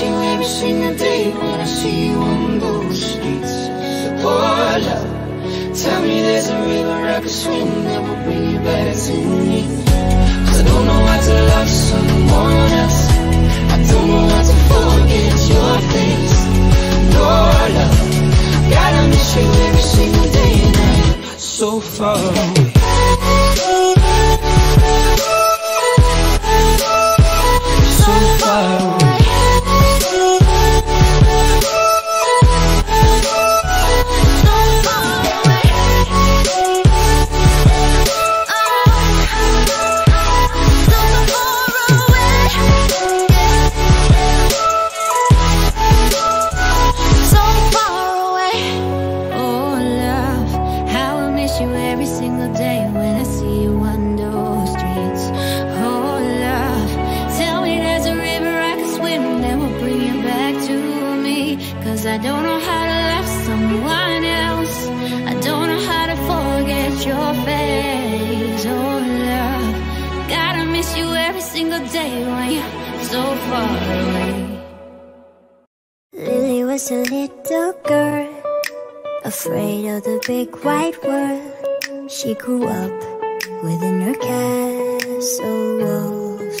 You every single day when I see you on those streets. Oh, love, tell me there's a river I could swim that will bring you back to me. 'Cause I don't know how to love someone else. I don't know how to forget your face. Oh, love, gotta miss you every single day and I'm so far away. Day when you're so far away. Lily was a little girl, afraid of the big wide world. She grew up within her castle walls.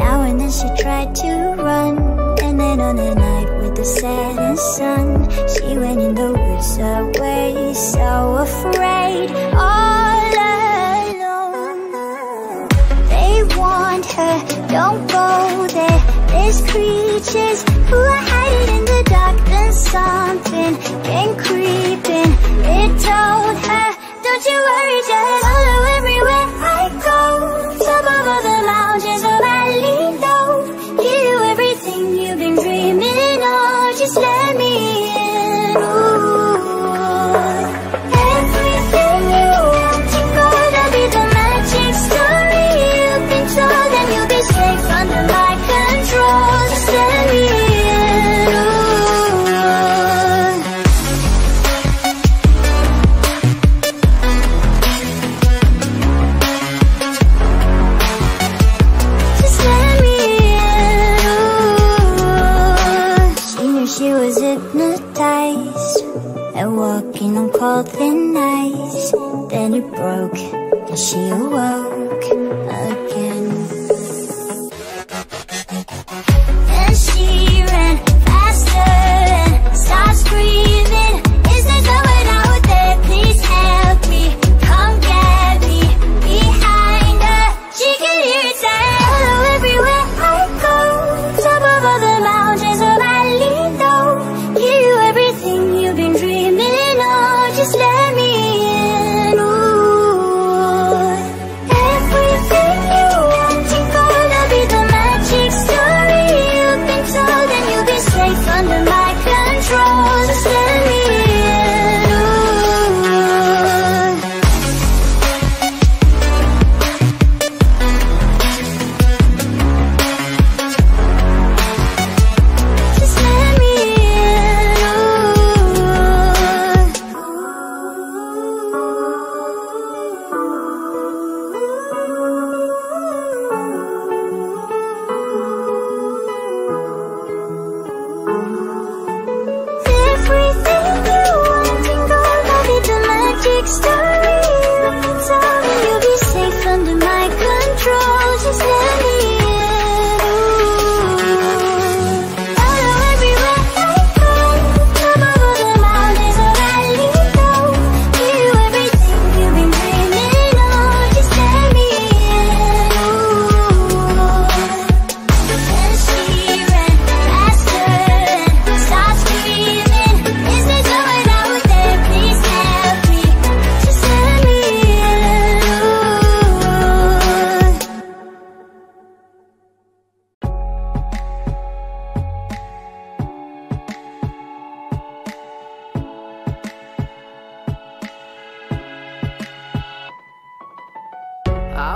Now and then she tried to run, and then on a night with the setting sun, she went in the woods away, so afraid, creatures who are hiding in the dark. Then something came creeping. It told her, don't you worry, just follow everywhere I go. Top of all the mountains, a valley low. Give you everything you've been dreaming of. Just let hypnotized and walking on cold thin ice. Then it broke and she awoke again. And she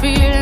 to